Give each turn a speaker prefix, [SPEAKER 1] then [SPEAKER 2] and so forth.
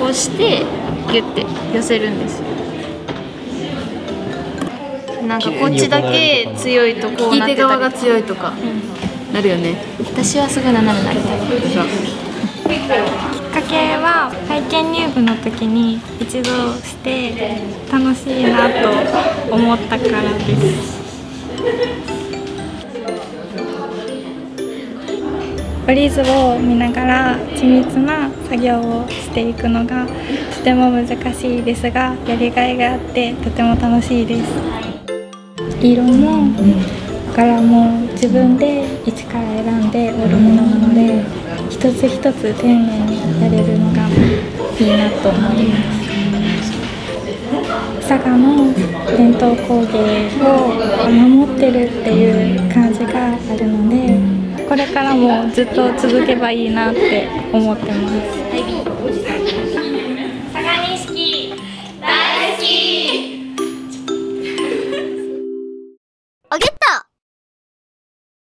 [SPEAKER 1] 押してギュッて寄せるんですよ。なんかこっちだけ強いとこうなってたり。
[SPEAKER 2] 利き手側が強いとか、なるよね。
[SPEAKER 1] 私はすぐ斜めなりたい
[SPEAKER 3] きっかけは体験入部の時に一度して楽しいなと思ったからです折り図を見ながら緻密な作業をしていくのがとても難しいですがやりがいがあってとても楽しいです。色も柄も自分で一から選んで織るものなので一つ一つ丁寧にやれるのがいいなと思います。佐賀の伝統工芸を守ってるっていう感じがあるのでこれからもずっと続けばいいなって思ってます。